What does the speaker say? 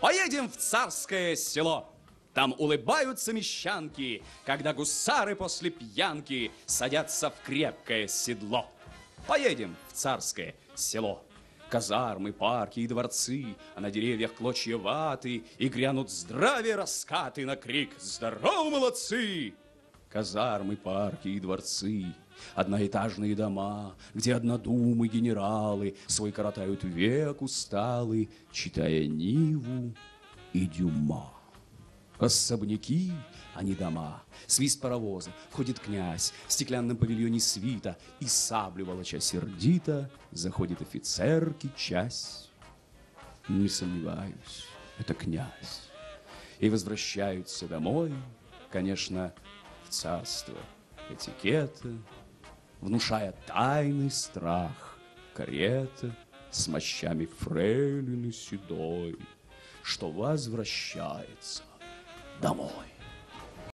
Поедем в царское село. Там улыбаются мещанки, когда гусары после пьянки садятся в крепкое седло. Поедем в царское село. Казармы, парки и дворцы, а на деревьях клочья ваты, и грянут здравие раскаты на крик «Здорово, молодцы!» Казармы, парки и дворцы, одноэтажные дома, где однодумы генералы свой коротают век усталый, читая Ниву и Дюма. Особняки, а не дома. Свист паровоза. Входит князь в стеклянном павильоне свита и саблю волоча сердито заходит офицерки часть. Не сомневаюсь, это князь. И возвращаются домой, конечно, в царство этикета, внушая тайный страх карета с мощами фрейлины седой, что возвращается домой.